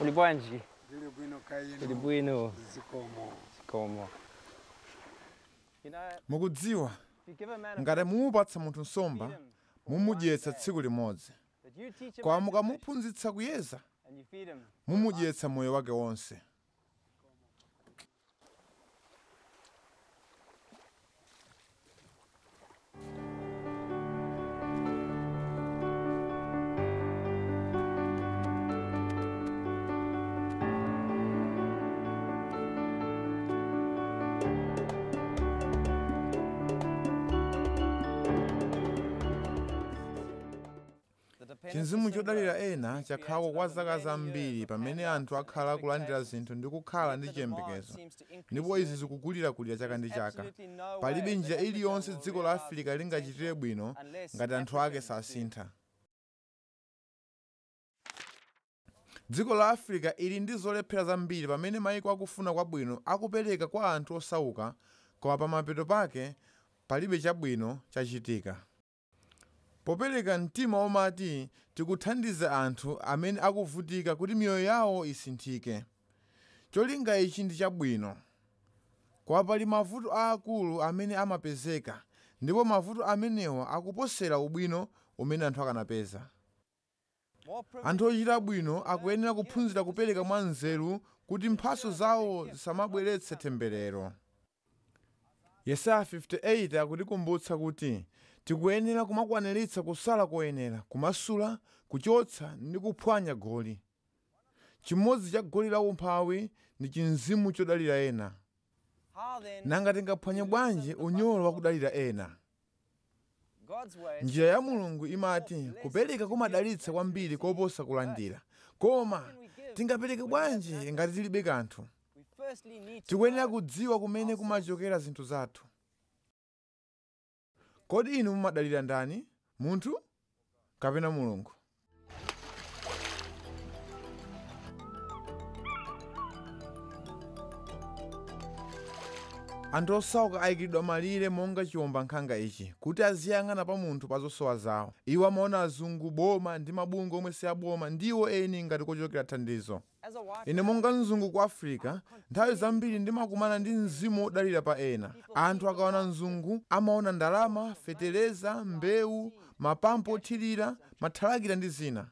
uli bwanji uli bwino zikomo mukudziwa ngati muupatsa munthu nsomba mumudyetsa tsiku limodzi. Koma mukamuphunzitsa kuyeza mumudyetsa moyo wake wonse. Chinzimu chodalira ena chakhalako kwa zaka zambiri pamene anthu akhala akulandira zinthu ndi kukhala ndi chiyembekezo. Ndipo izi zikukulirakulira chaka ndi chaka. Palibe njira iliyonse dziko la afirika lingachitire bwino ngati anthu ake sasintha. Dziko la afirika ili ndi zolephera zambiri pamene mayiko akufuna kwabwino akupereka kwa anthu osauka koma pamapeto pake palibe chabwino chachitika popereka mtima omati tikuthandiza anthu amene akuvutika kuti miyoyo yawo isinthike. Cholinga ichi ndi chabwino. Koma pali mavuto aakulu amene amapezeka ndipo mavuto amenewa akuposera ubwino umene anthu akanapeza. Anthu ochita bwino akuyenera kuphunzira kupereka mwa nzeru kuti mphaso zawo zisamabweretse temberero yesaya 58 akutikumbutsa kuti tikuyenera kumakwaniritsa kusala koyenera kumasula kuchotsa ndi kuphwanya goli. Chimodzi cha goli la umphawi ndi chinzimu chodalira ena. Nanga tingaphwanye bwanji unyolo wakudalira ena? God's way njira ya mulungu imati kupereka kumadalitsa kwambiri koposa kulandira. Koma tingapereke bwanji ngati tilibe kanthu? Tikuyenera kudziwa kumene kumachokera zinthu zathu kodi inu mumadalira ndani munthu kapena mulungu. Anthu osauka ayikiridwa malire monga chiwomba nkhanga ichi kuti aziyang'ana pa munthu pa zosowa zawo. Iwo amaona azungu boma ndi mabungwe omwe si aboma ndiwo eni ngati kochokera thandizo ine mzungu ku africa nthawi zambiri ndimakumana ndi mzimu wodalira pa ena. Anthu akaona mzungu amaona ndalama fetereza mbewu mapampo othirira mathalakita ndi zina.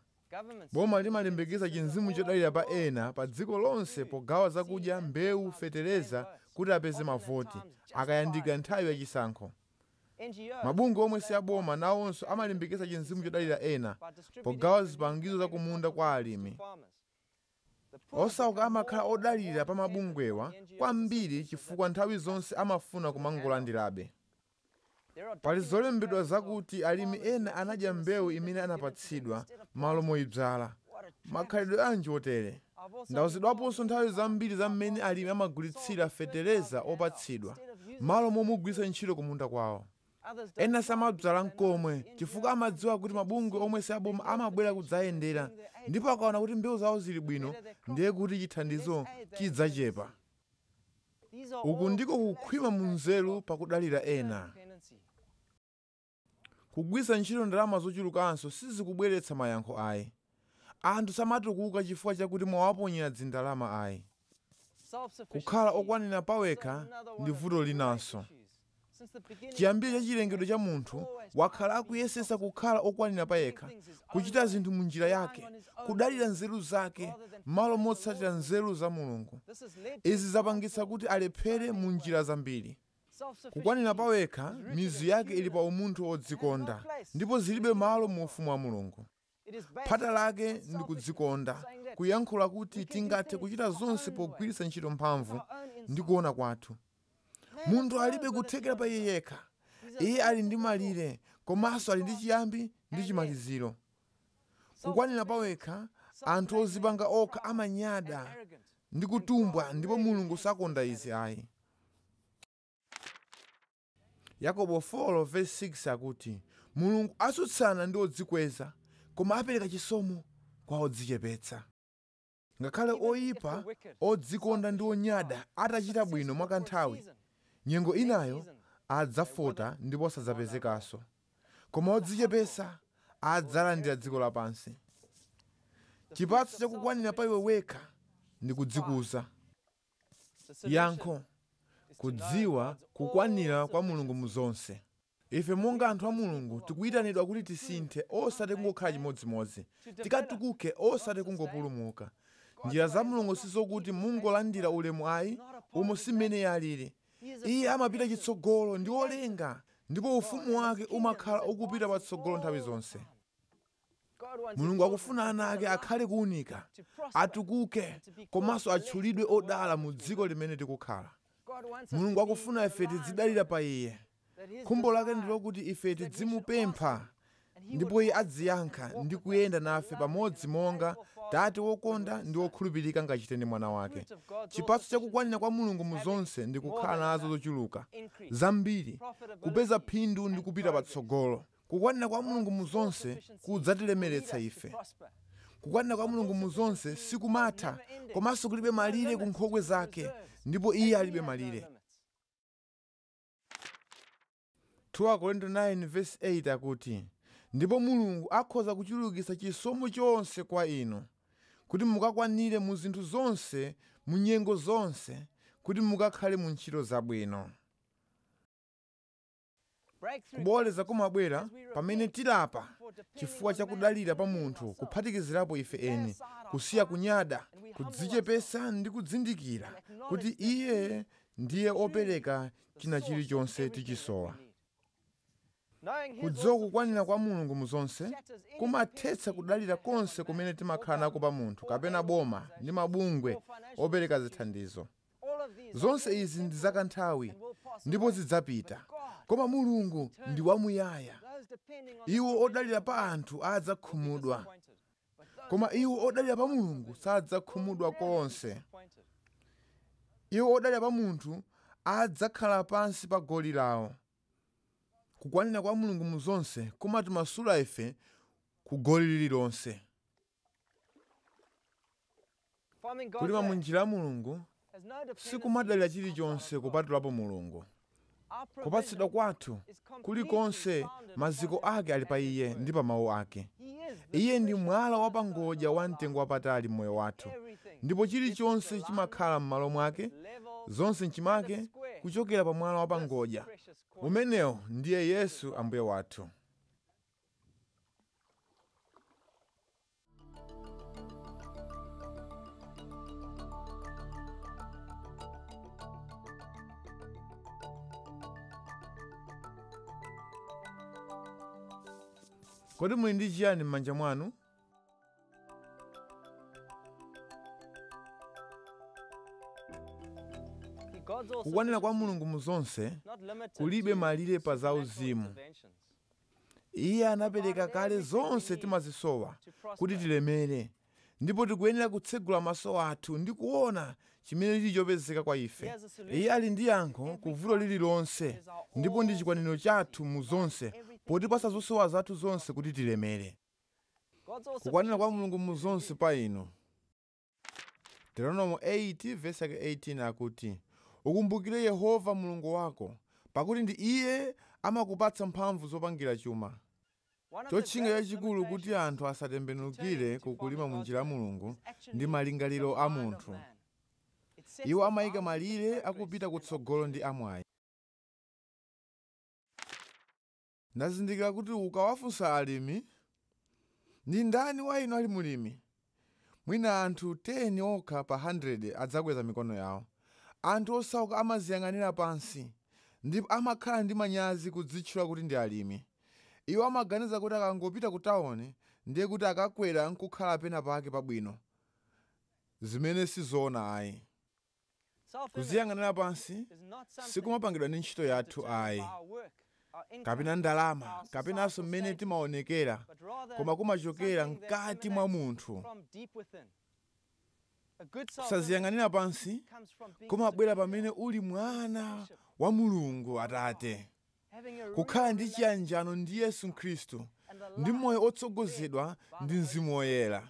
boma limalimbikitsa chinzimu chodalira pa ena pa dziko lonse pogawa zakudya mbewu fetereza kuti apeze mavoti. akayandika nthawi yachisankho mabungwe omwe si aboma nawonso amalimbikitsa chinzimu chodalira ena. pogawa zipangizo za kumunda kwa alimi osauka amakhala odalira pa mabungwewa kwambiri chifukwa nthawi zonse amafuna kumangolandirabe. Pali zolembedwa zakuti alimi ena anadya mbewu imene anapatsidwa malo moyidzala. Makhalidwe anji otere? Ndawuzidwaponso nthawi zambiri za mmene alimi amagulitsira fetereza opatsidwa malo momugwiritsa ntchito kumunda kwawo ena samadzala mkomwe chifukwa amadziwa kuti mabungwe omwe si aboma amabwera kudzayendera. Ndipo akaona kuti mbewu zawo zili bwino ndiye kuti chithandizo chidzachepa uku ndiko kukhwima mu nzeru pakudalira ena. kugwiritsa ntchito ndalama zochulukanso sizikubweretsa mayankho ayi. Anthu samatukuka chifukwa chakuti mwawaponyera dzindalama ayi. Kukhala okwanira pawekha ndi vuto linanso of cha chilengedwe cha munthu wakhala akuyesesa kukhala okwanira payekha kuchita zinthu mu njira yake kudalira nzeru zake malo motsatira nzeru za mulungu. Izi zapangitsa kuti alephere mu njira zambiri. Kukwanira pawekha mizu yake ili pa umunthu odzikonda ndipo zilibe malo mu ufumu wa mulungu. Phata lake ndi kudzikonda kuyankhula kuti tingathe kuchita zonse pogwiritsa ntchito mphamvu ndi kuona kwathu munthu alibe kuthekera pa iye yekha. Iye ali ndi malire komanso ali ndi chiyambi ndi chimaliziro. Kukwanira pawekha anthu ozipanga okha amanyada ndi kutumbwa ndipo mulungu sakonda izi ayi. Yakobo 4:6 akuti mulungu atsutsana ndi odzikweza koma apereka chisomo kwa odzichepetsa. Ngakhale oyipa odzikonda ndi onyada atachita bwino mwakanthawi nyengo inayo adzafota ndipo sadzapezekanso koma odzichepetsa adzalandira dziko lapansi. Chipatso chakukwanira pa iwe wekha ndi kudzikuza. Yankho kudziwa kukwanira kwa mulungu mu zonse ife monga anthu a mulungu tikuyitanidwa kuti tisinthe osati kungokhala chimodzimodzi tikatukuke osati kungopulumuka. Njira za mulungu sizokuti mungolandira ulemu ayi umo si mmene yalili iye amapita chitsogolo ndi olenga ndipo ufumu wake umakhala ukupita patsogolo nthawi zonse. Mulungu akufuna ana ake akhale kuwunika atukuke komanso atchulidwe odala mu dziko limene tikukhala. Mulungu akufuna ife reliant tidzidalira pa iye. Khumbo lake desire ndi lokuti ife he ndipo iye adziyankha ndi kuyenda nafe pamodzi monga would wokonda ndi wokhulupirika ngachite ndi mwana wake. Chipatso chakukwanira kwa mulungu mu zonse ndi kukhala nazo zochuluka. Zambiri kupeza phindu ndi kupita patsogolo. Kukwanira kwa mulungu mu zonse kudzatilemeretsa ife. Kukwanira kwa mulungu mu zonse sikumatha komanso kulibe malire ku nkhokwe zake ndipo iye alibe malire. Limits. 2 Korinto 9 verse 8 akuti ndipo mulungu akhoza kuchulukitsa chisomo chonse kwa inu kuti mukakwanire mu zinthu zonse mu nyengo zonse kuti mukakhale mu ntchito zabwino Breakthrough kuboleza comes kumabwera as we repent pamene tilapa for depending chifukwa on cha man kudalira pa and on munthu ourselves. kuphatikizirapo ife eni aside our kusiya pride kunyada and we humble kudzichepesa ndi kudzindikira and kuti acknowledge that iye ndiye opereka the china source of chilichonse everything that we tichisowa need. Knowing his kudziwa kukwanira kwa mulungu mu zonse shatters any kumathetsa kudalira konse kumene timakhala nako pa munthu kapena boma ndi mabungwe opereka zithandizo. Zonse izi ndi zakanthawi ndipo zidzapita. Koma mulungu ndi wamuyaya iwo odalira pa anthu adzakhumudwa. Koma iwo odalira pa mulungu sadzakhumudwa konse. Iwo odalira pa munthu adzakhala pansi pa goli lawo kukwanira kwa mulungu mu zonse kumatimasula ife ku goli lililonse Farming God's kulima mu way njira ya mulungu has no dependency sikumadalira chilichonse outside of God. kupatulapo mulungu Our kupatsidwa provision kwathu is completely kulikonse founded maziko upon His ake ali pa and His iye word. ndi pa mawu ake He is the iye ndi precious mwala wa cornerstone pangodya of wa our mtengo life. wapatali mmoyo wathu Everything ndipo is chilichonse aligned chimakhala m'malo mwake with levels zonse and mchimake a square. kuchokera pa mwala wa Umenewo ndiye yesu ambuye wathu kodi muli ndi m'manja mwanu kukwanira kwa mulungu mu zonse is not limited kulibe malire pa zauzimu iye anapereka kale zonse timazisowa kuti tilemere. Ndipo tikuyenera kutsegula maso athu ndi kuona chimene chili chopezeka kwa ife. Iye ali ndi yankho ku lililonse ndipo ndi chikwaniro chathu mu zonse potipasa zosowa zathu zonse kuti tilemere. Kukwanira kwa mulungu mu zonse pa inu. Deuteronomo 8 verse yake 18 akuti ukumbukire yehova mulungu wako pakuti ndi iye amakupatsa mphamvu zopangira chuma. Chotchinga chachikulu kuti anthu asatembenukire kukulima munjira mu mulungu ndi malingaliro a munthu. iwo amayika malire akupita kutsogolo ndi amwayi. Ndazindikira kuti ukawafunsa alimi ndi ndani wa inu ali mulimi? Mwina anthu 10 okha pa 100 adzakweza mikono yawo anthu osauka amaziyang'anira pansi ndipo amakhala ndi manyazi kudzitchula kuti ndi alimi. Iwo amaganiza kuti akangopita ku tawuni ndiye kuti akakwera nkukhala pena pake pabwino zimene sizoona ayi. Kuziyang'anira pansi sikumapangidwa ndi ntchito yathu ayi. Kapena ndalama kapenanso mmene timaonekera koma kumachokera mkati mwa munthu from deep within. A good self-image kusaziyang'anira pansi kumabwera superior, pamene uli mwana wa mulungu atate. Kukhala ndi chiyanjano ndi yesu khristu ndi moyo otsogozedwa ndi mzimu woyera.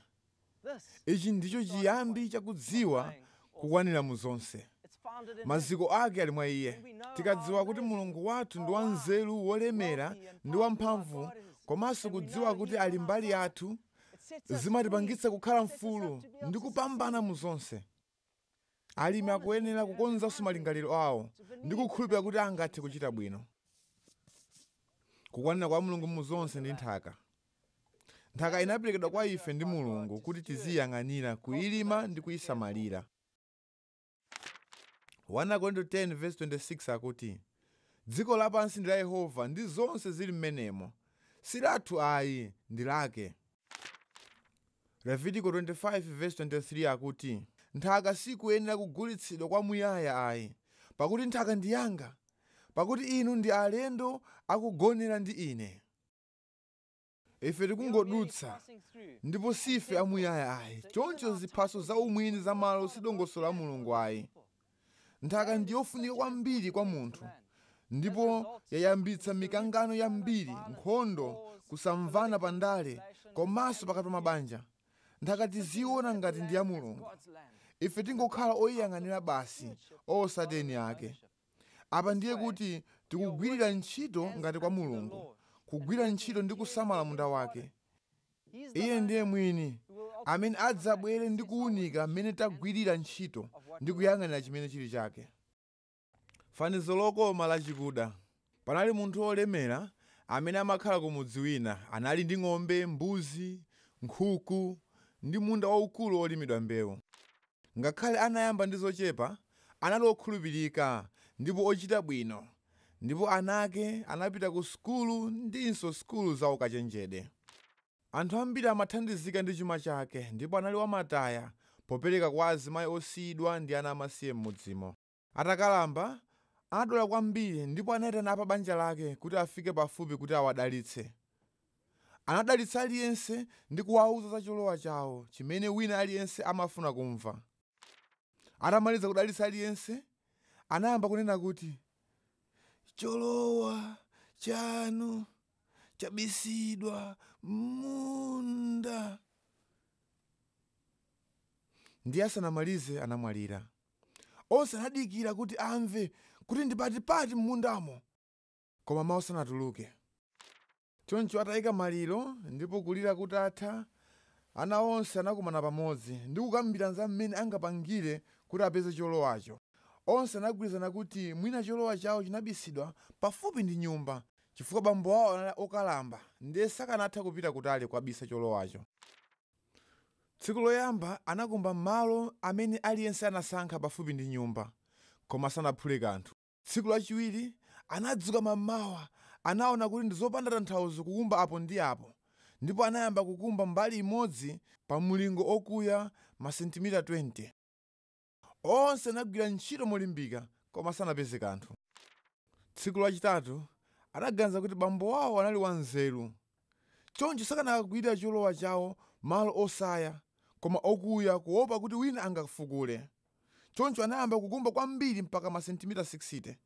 Ichi ndicho chiyambi chakudziwa kukwanira mu zonse. Maziko ake ali mwa iye. Tikadziwa kuti mulungu wathu ndi how wa wise, nzeru wolemera ndi wamphamvu komanso kudziwa kuti ali mbali yathu zimatipangitsa kukhala mfulu ndi kupambana mu zonse. Alimi akuyenera kukonzanso malingaliro awo. Ndi kukhulupirira kuti angathe kuchita bwino. Kukwanira kwa mulungu mu zonse ndi nthaka. Nthaka inaperekedwa kwa ife ndi mulungu kuti tiziyang'anira kuyilima ndi kuyisamalira. 1 Korinto 10 verse 26 akuti dziko lapansi ndi la yehova ndi zonse zili m'menemo. Si lathu ayi ndi lake levitiko 25 verse 23 akuti nthaka sikuyenera kugulitsidwa kwamuyaya ayi pakuti nthaka ndi yanga pakuti inu ndi alendo akugonera ndi ine. Ife tikungodutsa ndipo sife amuyaya ayi. Choncho ziphaso za umwini za malo sidongoso la mulungu ayi. Nthaka ndi yofunika kwambiri kwa munthu ndipo yayambitsa mikangano yambiri nkhondo kusamvana pa ndale komanso pakati pa mabanja nthaka tiziona ngati ndi ya mulungu. Ife tingokhala oyiyang'anira basi osati eni ake. Apa ndiye kuti tikugwirira ntchito ngati kwa mulungu kugwira ntchito ndi kusamala munda wake. Iye ndiye mwini amene adzabwere ndi kuwunika mmene tagwirira ntchito ndi kuyang'anira chimene chili chake. Fanizo lokoma lachikuda panali munthu wolemera amene amakhala ku mudzi wina anali ndi ng'ombe mbuzi nkhuku ndi munda waukulu olimidwa mbewu. Ngakhale anayamba ndi zochepa anali okhulupirika ndipo ochita bwino. Ndipo anake anapita ku sukulu ndinso sukulu za ukachenjede. Anthu ambiri amathandizika ndi chuma chake ndipo anali wamataya popereka kwa azimayi osiyidwa ndi ana amasiye m'mudzimo. Atakalamba anadwala kwambiri ndipo anayitana apa banja lake kuti afike pafupi kuti awadalitse anadalitsa aliyense ndi kuwawuza za cholowa chawo chimene wina aliyense amafuna kumva. Atamaliza kudalitsa aliyense anayamba kunena kuti cholowa chanu chabisidwa munda ndiye asanamalize anamwalira. Onse anadikira kuti amve kuti ndi patipati m'mundamo koma mawu sanatuluke choncho atayika maliro ndipo kulira kutatha ana onse anakumana pamodzi ndi kukambirana za mmene angapangire kuti apeze cholowacho. Onse anagwirizana kuti mwina cholowa chawo chinabisidwa pafupi ndi nyumba chifukwa bambo awo okalamba ndiye sakanatha kupita kutali kwabisa cholowacho. Tsiku loyamba anakumba malo amene aliyense anasankha pafupi ndi nyumba koma sanaphule kanthu. Tsiku lachiwiri anadzuka mammawa anaona kuti ndi zopanda tanthauzo kukumba apo ndi apo ndipo anayamba kukumba mbali imodzi pa mulingo okuya masentimita 20 onse anagwira ntchito molimbika koma sanapeze kanthu. Tsiku lachitatu anaganiza kuti bambo wawo anali wanzeru. Choncho sakanakagwira cholowa chawo malo osaya koma okuya kuopa kuti wina angafukule. Choncho anayamba kukumba kwambiri mpaka masentimita 60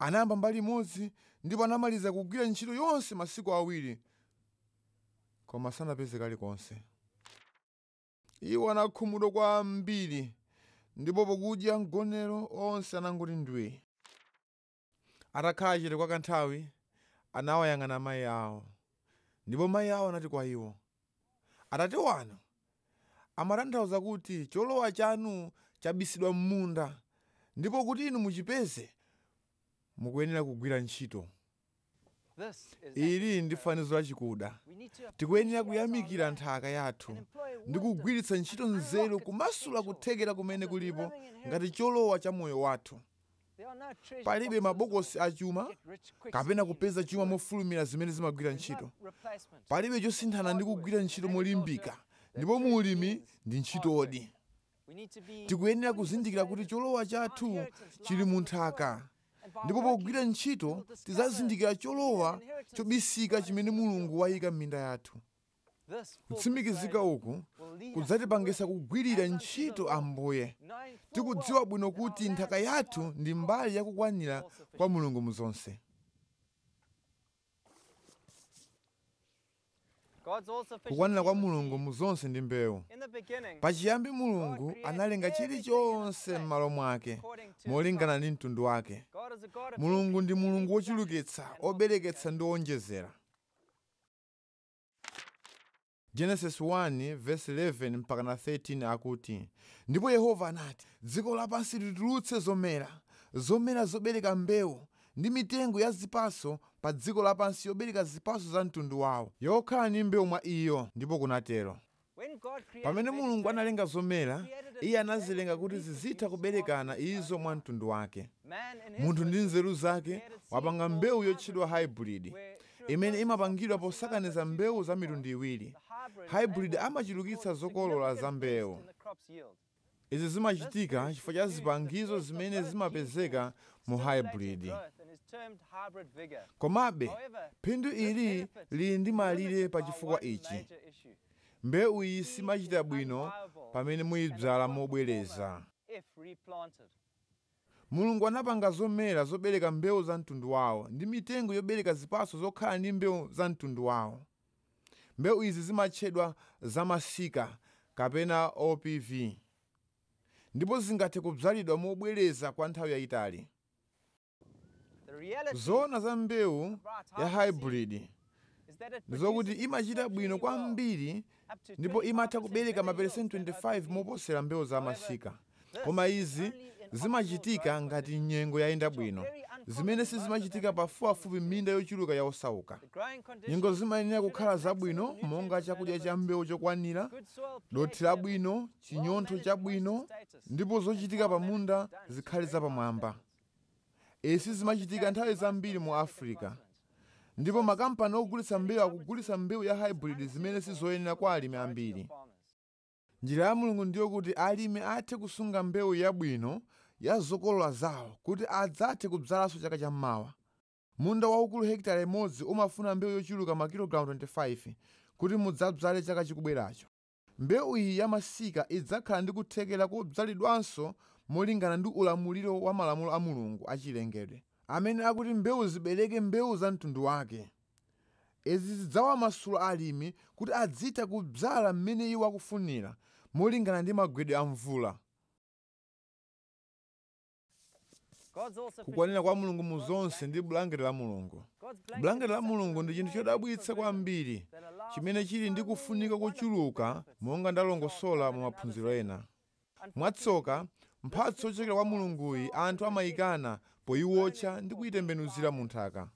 anayamba mbali imodzi ndipo anamaliza kugwira ntchito yonse masiku awiri koma sanapeze kalikonse iwo anakhumudwa kwambiri ndipo pokudya mgonero onse anangoti ndwi atakhala chete kwa kanthawi anawayang'ana mayi awo ndipo mayi awo anati kwa iwo atate wanu amatanthauza kuti cholowa chanu chabisidwa m'munda ndipo kuti inu muchipeze mukuyenera kugwira ntchito. Ili ndi fanizo lachikuda. Tikuyenera kuyamikira nthaka yathu. ndi kugwiritsa ntchito nzeru kumasula kuthekera kumene kulipo ngati cholowa cha moyo wathu. Palibe mabokosi achuma kapena kupeza chuma mofulumira zimene zimagwira ntchito. palibe chosinthana ndi kugwira ntchito molimbika. ndipo mulimi means ndi ntchitodi. tikuyenera kuzindikira kuti cholowa chathu chili mu nthaka ndipo pogwira ntchito tidzazindikira cholowa chobisika chimene mulungu wayika m'minda yathu. Kutsimikizika uku kudzatipangisa kugwirira ntchito ambuye. Tikudziwa bwino kuti nthaka yathu ndi mbali yakukwanira kwa mulungu muzonse God's kukwanira kwa mulungu muzonse ndi mbewu. Pachiyambi mulungu analenga chilichonse m'malo mwake molingana ndi mtundu wake. Mulungu ndi mulungu wochulukitsa obereketsa ndi owonjezera. Genesis 1 verse 11 mpaka na 13 akuti ndipo yehova anati dziko lapansi litulutse zomera zomera zobereka mbewu ndi mitengo ya zipaso pa dziko lapansi yobereka zipaso za mtundu wawo. Yokhala ndi mbewu mwa iyo ndipo kunatero. Pamene mulungu analenga zomera iye anazilenga kuti zizitha kuberekana izo mwa mtundu wake. Munthu ndi nzeru zake wapanga mbewu yotchedwa hybrid. imene imapangidwa posakaniza mbewu za mitundu iwiri. hybrid amachulukitsa zokolola za mbewu. izi zimachitika chifukwa cha zipangizo zimene zimapezeka mu hybrid komabe phindu ili lili ndi malire limited pa by chifukwa one ichi. mbewu iyi simachita bwino pamene muyidzala mobwereza mulungu anapanga zomera zobereka mbewu za mtundu wawo ndi mitengo yobereka zipatso zokhala ndi mbewu za mtundu wawo. Mbewu izi zimatchedwa zamasika kapena opv ndipo zingathe kudzalidwa mobwereza kwa nthawi yayitali Zoona za mbewu ya hybrid. ndizokuti imachita bwino kwambiri ndipo imatha 25% kubereka maperesenti than 25 OPV. moposera mbewu za masika. koma izi zimachitika ngati nyengo yayenda bwino. zimene sizimachitika pafupifupi minda yochuluka ya osauka. Nyengo zimayenera kukhala zabwino monga chakudya cha mbewu chokwanira dothi labwino chinyontho chabwino ndipo zochitika pamunda zikhale zapamwamba izi zimachitika nthawi zambiri mu africa ndipo makampani ogulitsa mbewu akugulitsa mbewu ya hybrid zimene sizoyenera kwa alimi ambiri. Njira ya mulungu ndiyo kuti alimi athe kusunga mbewu yabwino ya zokolola zawo kuti adzathe kubzalanso chaka chammawa. Munda waukulu hekitala imodzi umafuna mbewu yochuluka makilogalamu 25 kuti mudzabzale chaka chikubweracho. Mbewu iyi yamasika idzakhala ndi kuthekera kobzalidwanso molingana ndi ulamuliro wa malamulo a mulungu achilengedwe. Amene akuti mbewu zibereke mbewu za mtundu wake. Izi zidzawamasula alimi kuti adzitha kubzala mmene iwo akufunira molingana ndi magwedwe a mvula. Kukwanira kwa mulungu mu zonse ndi bulangeti la mulungu. Bulangeti la mulungu ndi chinthu chodabwitsa kwambiri chimene chili ndi kufunika kochuluka monga ndalongosola mu maphunziro ena. Mwatsoka mphatso yochokera kwa mulunguyi anthu amayikana poyiwotcha ndi kuyitembenuzira munthaka.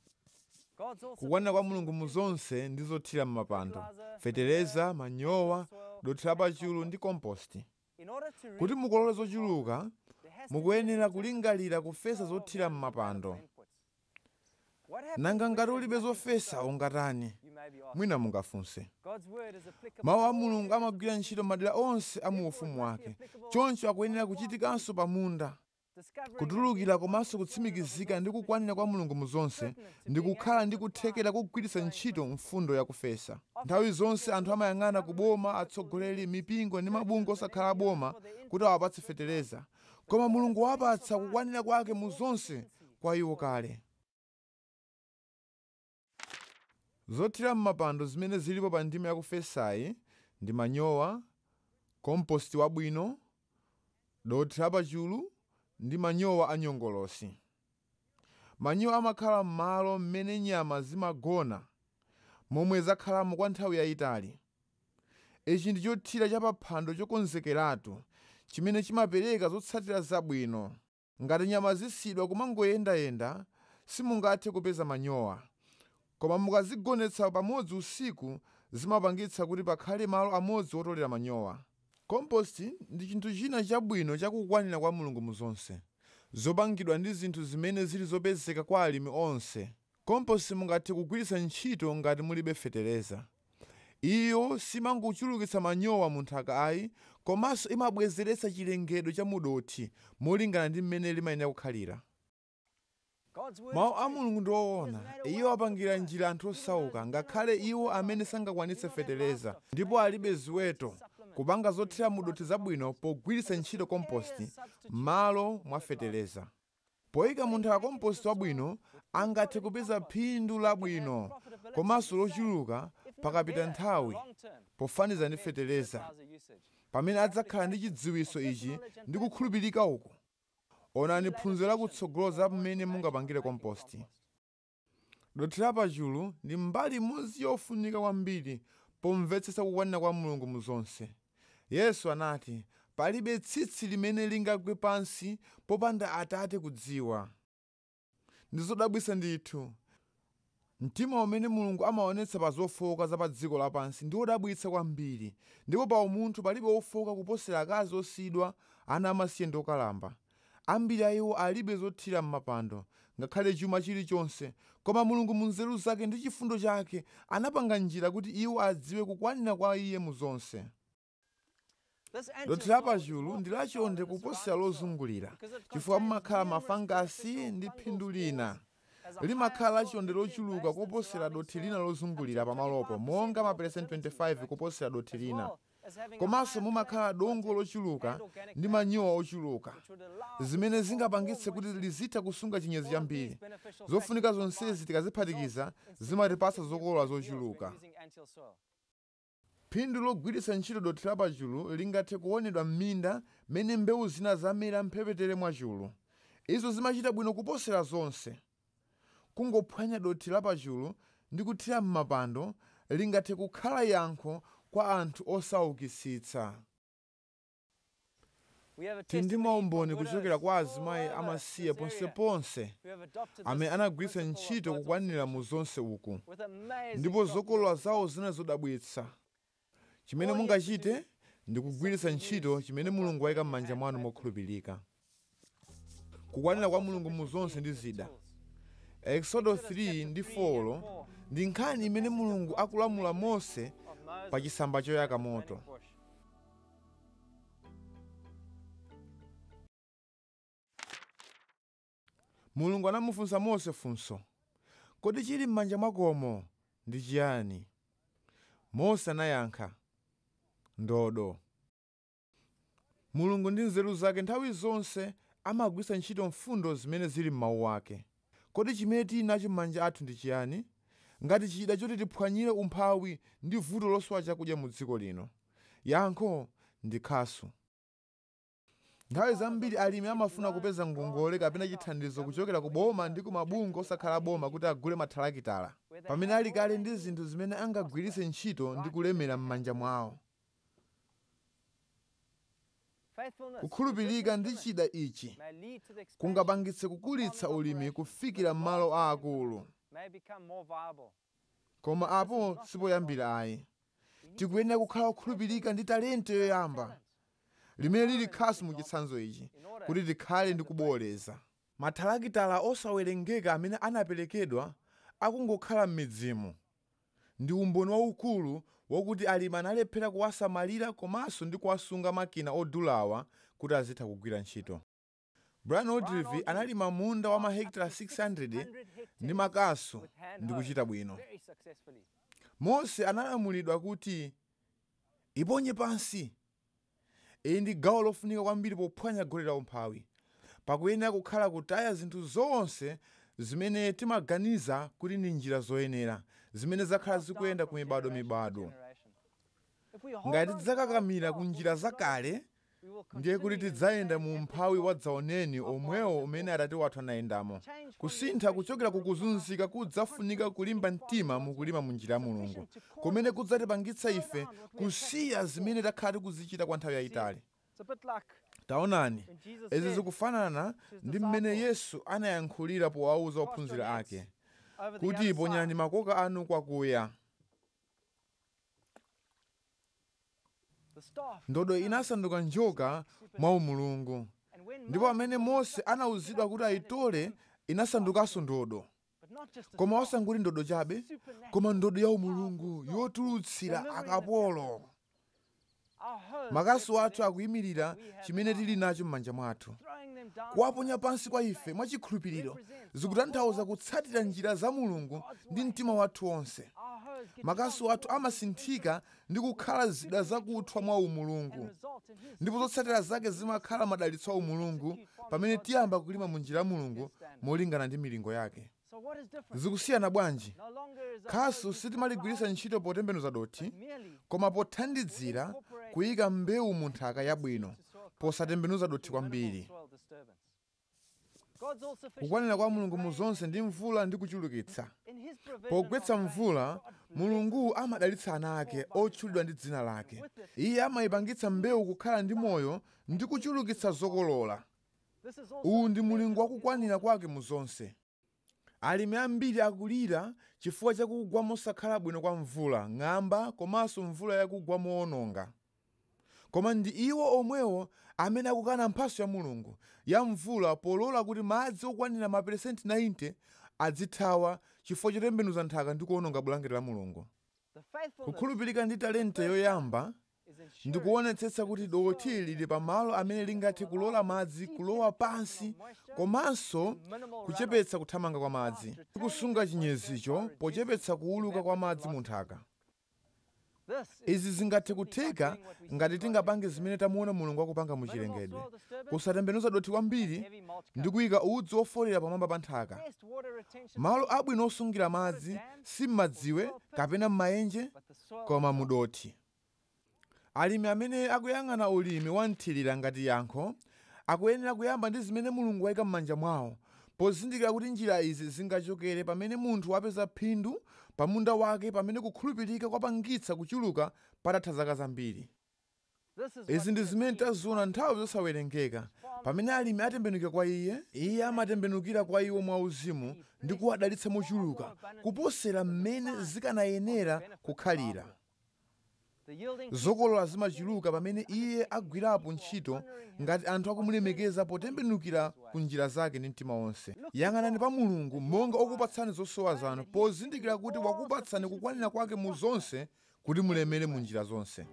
Kukwanira kwa mulungu mu zonse ndi zothira m'mapando. Fetereza manyowa dothi lapachulu ndi komposti. Kuti mukolole zochuluka mukuyenera kulingalira kufesa zothira m'mapando. Nanga ngati ulibe zofesa ungatani mwina mungafunse mawu a mulungu amagwira ntchito madera onse a mu ufumu wake. choncho akuyenera kuchitikanso pa munda. kutulukira komanso kutsimikizika ndi kukwanira kwa mulungu mu zonse ndi kukhala ndi kuthekera kugwiritsa ntchito mfundo yakufesa nthawi zonse anthu amayang'ana kuboma atsogoleri mipingo ndi mabungwe osakhala aboma kuti awapatse fetereza koma mulungu wapatsa kukwanira kwake mu zonse kwa iwo kale zothira m'mapando zimene zilipo pa ndima yakufesayi ndi manyowa komposti wabwino dothi lapachulu ndi manyowa anyongolosi manyowa amakhala m'malo mmene nyama zimagona momwe zakhalamo kwa nthawi yayitali ichi ndi chothira cha paphando chokonzekeratu chimene chimapereka zotsatira zabwino. Ngati nyama zisiyidwa kumangoyendayenda simungathe kupeza manyowa koma mukazigonetsa pamodzi usiku zimapangitsa kuti pakhale malo amodzi otolera manyowa. Komposti ndi chinthu china chabwino chakukwanira kwa mulungu mu zonse zopangidwa ndi zinthu zimene zili zopezeka kwa alimi onse. Komposti mungathe kugwiritsa ntchito ngati mulibe fetereza iyo simangochulukitsa manyowa mu nthaka ayi komanso imabwezeretsa chilengedwe cha mudothi molingana ndi mmene limayenera kukhalira mawu a mulungu ndi iwo apangira njira anthu osauka ngakhale iwo amene sangakwanitse fetereza ndipo alibe ziweto kupanga zothira mudothi zabwino pogwiritsa ntchito komposti m'malo mwa fetereza poyika mu nthaka komposti wabwino angathe kupeza phindu labwino komanso lochuluka pakapita nthawi pofaniza ndi fetereza pamene adzakhala ndi chidziwiso ichi ndi kukhulupirika uku onani phunziro lakutsogolo za mmene mungapangire komposti. Dothi lapachulu ndi mbali imodzi yofunika kwambiri pomvetsetsa kukwanira kwa mulungu mu zonse. Yesu anati palibe tsitsi limene lingagwe pansi popanda atate kudziwa. Ndi zodabwitsa ndithu mtima umene mulungu amaonetsa pa zofowoka za pa dziko lapansi ndi wodabwitsa kwambiri ndipo pa umunthu palibe wofowoka kuposera akazi osiyidwa ana amasiye ndi okalamba ambiri a iwo alibe zothira m'mapando ngakhale chuma chilichonse koma mulungu mu nzeru zake ndi chifundo chake anapanga njira kuti iwo adziwe kukwanira kwa iye mu zonse pachulu more ndi lachonde kuposera soil, lozungulira chifukwa mumakhala mafangasi ndi phindu lina. limakhala lachonde lochuluka surrounding dothi lina lozungulira pamalopo 25% monga of maperesenti fertility 25 factor, kuposera dothi lina komanso mumakhala dongo lochuluka ndi manyowa ochuluka zimene zingapangitse kuti lizitha kusunga chinyezi chambiri zofunika zonsezi tikaziphatikiza significant zokolola zochuluka phindu logwiritsa ntchito dothi lapachulu lingathe kuonedwa m'minda m'mene mbewu zina zamera mphepete mwachulu. Izo zimachita bwino kuposera zonse. Kungophwanya dothi lapachulu ndi kuthira m'mapando lingathe kukhala yankho kwa anthu osaukitsitsa testimony maumboni kuchokera kwa azimayi amasiye ponseponse amene anagwiritsa ntchito kukwanira mu zonse uku. ndipo zokolola zawo zina zodabwitsa. Chimene mungachite have to ndi kugwiritsa simply ntchito chimene mulungu wayika m'manja mwanu mokhulupirika kukwanira kwa mulungu mu zonse ndi zida. Exodo 3 ndi 4 ndi nkhani imene mulungu akulamula mose pa chisamba choyaka moto mulungu anamufunsa mose funso. Kodi chili m'manja mwakomo ndi chiyani? Mose anayankha ndodo. Mulungu ndi nzeru zake nthawi zonse amagwisa ntchito mfundo zimene zili m'mawu ake. Kodi chimene tili nacho m'manja athu ndi chiyani ngati chida choti tiphwanyire umphawi ndi vuto losowa chakudya mu dziko lino yankho ndi khasu nthawi zambiri alimi amafuna kupeza ngongole kapena chithandizo kuchokera ku boma ndi ku mabungwe osakhala boma kuti agule mathalakitala pamene ali kale ndi zinthu zimene angagwiritse ntchito ndi kulemera m'manja mwawo. Kukhulupirika ndi chida ichi kungapangitse kukulitsa ulimi kufikira m'malo aakulu koma apo sipoyambira ayi. Tikuyenera kukhala okhulupirika ndi talenti yoyamba. limene lili khasu mu chitsanzo ichi kuti tikhale ndi kuboleza mathalakitala osawerengeka amene anaperekedwa akungokhala m'midzimu. Ndi umboni waukulu wakuti alimi analephera kuwasamalira komanso ndi kuwasunga makina odulawa kuti azitha kugwira ntchito brian odrive analima munda wa mahekitala 600 ndi makasu. ndi kuchita bwino. mose analamulidwa kuti iponye pansi. Ili ndi gawo lofunika kwambiri pophwanya goli la umphawi. Pakuyenera kukhala kutaya zinthu zonse zimene timaganiza kuti ndi njira zoyenera zimene zakhala zikuyenda ku mibado-mibado ngati tidzakakamira ku njira zakale ndiye kuti tidzayenda mu umphawi wa dzaoneni omwewo umene atate wathu anayendamo. Kusintha kuchokera ku kuzunzika kudzafunika kulimba mtima mukulima mu njira ya mulungu kumene kudzatipangitsa ife kusiya zimene takhala tikuzichita kwa nthawi yayitali taonani izi zikufanana ndi mmene yesu anayankhulira powawuza ophunzira ake kuti ponyani makoka anu kwakuya ndodo inasanduka njoka mwa umulungu ndipo pamene mose anawuzidwa kuti ayitole inasandukanso ndodo. Koma osangoti ndodo chabe koma ndodo ya umulungu yotulutsira akapolo. Makasu athu akuyimirira chimene tili nacho m'manja mwathu. Kuwaponya pansi kwa ife mwachikhulupiriro zikutanthauza kutsatira njira za mulungu ndi mtima wathu wonse makasu athu amasinthika ndi kukhala zida zakuthwa mwa umulungu ndipo zotsatira zake zimakhala madalitso a umulungu pamene tiyamba kulima mu njira ya mulungu molingana ndi milingo yake. Zikusiyana bwanji? Khasu sitimaligwiritsa ntchito potembenuza dothi koma pothandizira kuyika mbewu mu nthaka yabwino posatembenuza dothi kwambiri. Kukwanira kwa mulungu mu zonse ndi mvula ndi kuchulukitsa. Pogwetsa mvula God mulungu amadalitsa ana ake otchulidwa ndi dzina lake. iye amayipangitsa mbewu kukhala ndi moyo ndi kuchulukitsa zokolola. Uwu ndi mulingo wakukwanira kwake mu zonse. Alimi ambiri akulira chifukwa chakugwa mosakhala bwino kwa mvula ng'amba komanso mvula yakugwa moononga koma ndi iwo omwewo amene akukana mphaso ya mulungu ya mvula polola kuti madzi okwanira maperesenti 90 adzithawa chifukwa chotembenuza nthaka ndi kuononga bulangeti la mulungu. Kukhulupirika ndi talente yoyamba ndikuonetsetsa kuti dothi lili pamalo amene lingathe kulola madzi kulowa pansi komanso kuchepetsa kuthamanga kwa madzi. Kusunga chinyezicho pochepetsa kuwuluka kwa madzi mu nthaka izi zingathe kutheka ngati tingapange zimene tamuona mulungu akupanga mu chilengedwe soil disturbance, kusatembenuza dothi kwambiri ndi kuyika udzu ofolera pamwamba pa nthaka. Malo abwino osungira madzi si m'madziwe kapena m'maenje koma mudothi alimi amene akuyang'ana ulimi wa nthirira ngati yankho akuyenera kuyamba ndi zimene mulungu wayika m'manja mwawo pozindikira kuti njira izi zingachokere pamene munthu wapeza phindu pa munda wake pamene kukhulupirika kwapangitsa kuchuluka patatha zaka zambiri. Izi ndi zimene taziona nthawi zosawerengeka. Pamene alimi atembenukira kwa iye iye amatembenukira kwa iwo mwauzimu ndi kuwadalitsa mochuluka kuposera mmene zikanayenera kukhalira zokolola zimachuluka pamene iye agwirapo ntchito ngati anthu akumulemekeza potembenukira ku njira zake ndi mtima wonse. Yang'anani pa mulungu monga okupatsani zosowa zanu pozindikira kuti wakupatsani kukwanira kwake mu zonse kuti mulemere mu njira zonse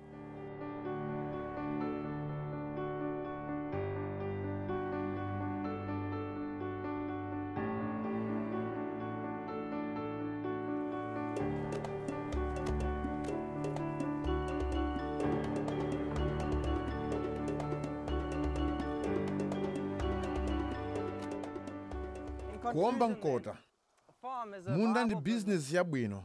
kuomba mkota. Munda ndi bizinesi yabwino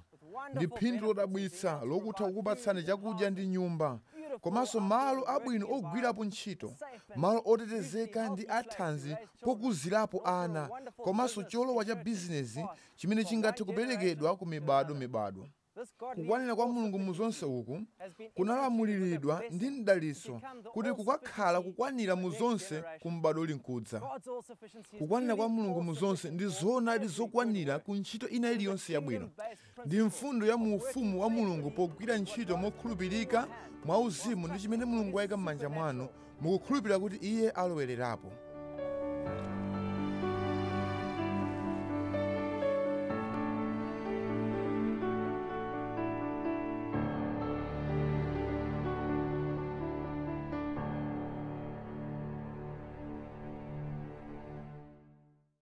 ndi phindu lodabwitsa lokutha kukupatsani chakudya ndi nyumba. Komanso malo abwino ogwirapo ntchito malo otetezeka ndi athanzi pokuzirapo ana. Komanso cholowa cha bizinesi chimene chingathe kuperekedwa ku mibado mibado kukwanira kwa mulungu mu all-sufficiency zonse uku kunalamuliridwa ndi mdaliso kuti kukakhala kukwanira mu for the next zonse generation. ku mbado uli kukwanira kwa mulungu mu zonse ndi zoonadi zokwanira ku ntchito ina iliyonse yabwino. ndi mfundo ya mu ufumu wa mulungu pogwira ntchito mokhulupirika has mwa uzimu ndi chimene mulungu wayika m'manja mwanu mukukhulupirira kuti iye alowererapo